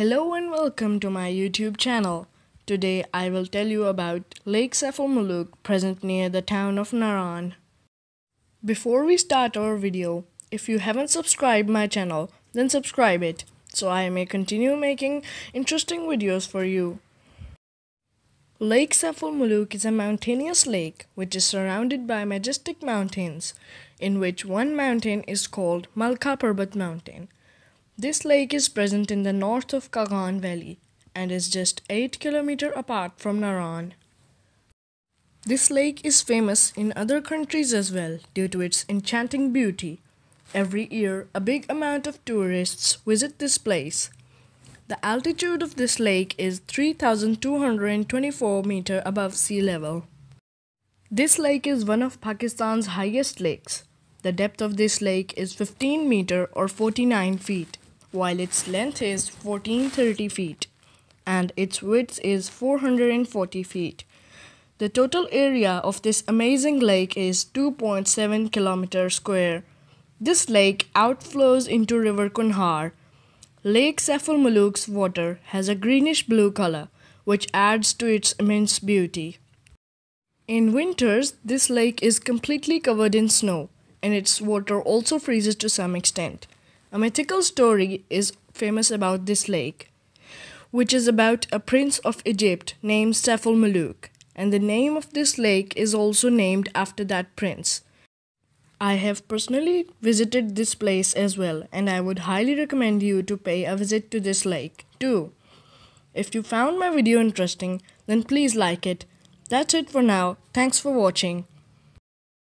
Hello and welcome to my YouTube channel. Today I will tell you about Lake Saiful present near the town of Naran. Before we start our video, if you haven't subscribed my channel, then subscribe it so I may continue making interesting videos for you. Lake Saiful is a mountainous lake which is surrounded by majestic mountains, in which one mountain is called Malka Parbat Mountain. This lake is present in the north of Kagan Valley and is just 8 km apart from Naran. This lake is famous in other countries as well due to its enchanting beauty. Every year, a big amount of tourists visit this place. The altitude of this lake is 3224 meter above sea level. This lake is one of Pakistan's highest lakes. The depth of this lake is 15 meter or 49 feet while its length is 1430 feet and its width is 440 feet. The total area of this amazing lake is 2.7 kilometers square. This lake outflows into River Kunhar. Lake Saiful Muluk's water has a greenish blue color, which adds to its immense beauty. In winters, this lake is completely covered in snow, and its water also freezes to some extent. A mythical story is famous about this lake, which is about a prince of Egypt named Saiful Muluk, and the name of this lake is also named after that prince. I have personally visited this place as well, and I would highly recommend you to pay a visit to this lake too. If you found my video interesting, then please like it. That's it for now. Thanks for watching.